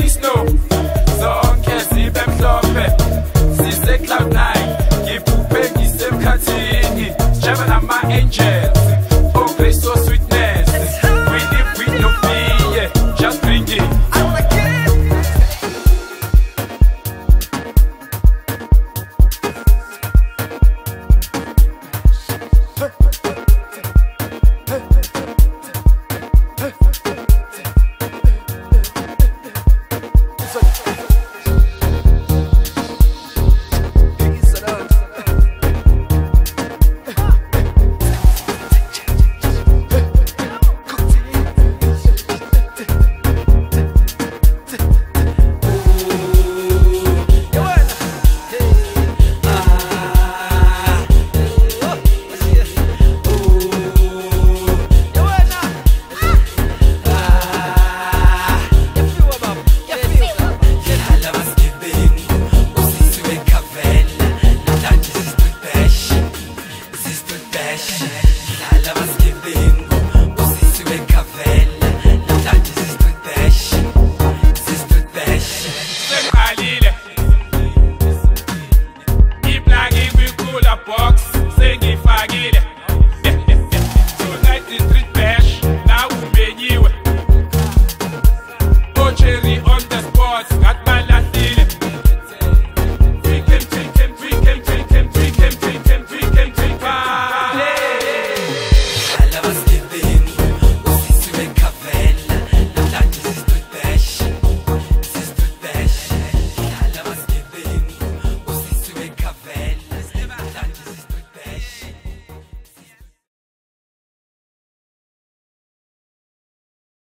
Please no. I love us giving.